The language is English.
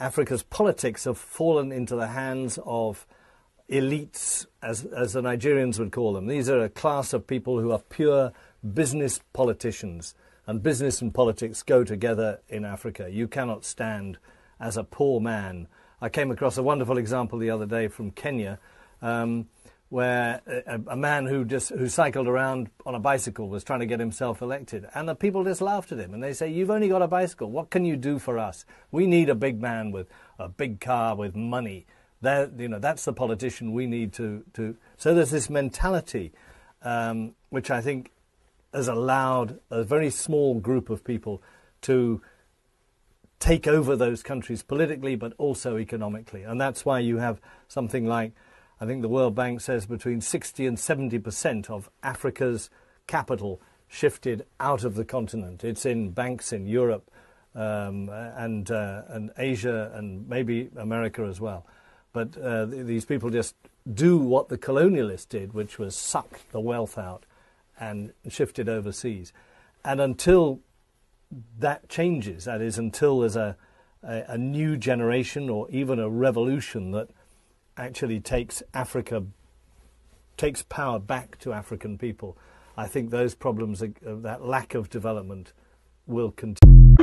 Africa's politics have fallen into the hands of elites, as, as the Nigerians would call them. These are a class of people who are pure business politicians, and business and politics go together in Africa. You cannot stand as a poor man. I came across a wonderful example the other day from Kenya. Um, where a, a, man who just who cycled around on a bicycle was trying to get himself elected, and the people just laughed at him and they say, "You've only got a bicycle. What can you do for us? We need a big man with a big car with money. There, you know, that's the politician we need to to." So there's this mentality, um, which I think has allowed a very small group of people to take over those countries politically, but also economically, and that's why you have something like I think the World Bank says between 60 and 70 percent of Africa's capital shifted out of the continent. It's in banks in Europe um, and, uh, and Asia and maybe America as well. But uh, these people just do what the colonialists did, which was suck the wealth out and shift it overseas. And until that changes, that is, until there's a, a, a new generation or even a revolution that actually takes Africa, takes power back to African people, I think those problems, uh, that lack of development, will continue.